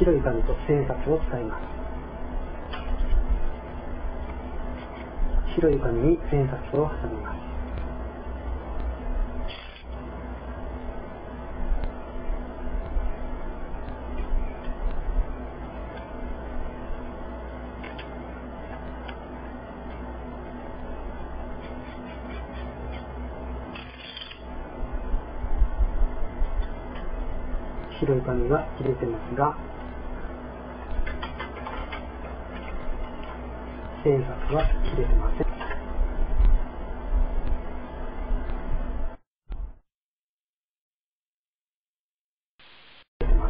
白い紙と千円札を使います。白い紙に千円札を挟みます。白い紙が切れてますが、千円札は切れてません。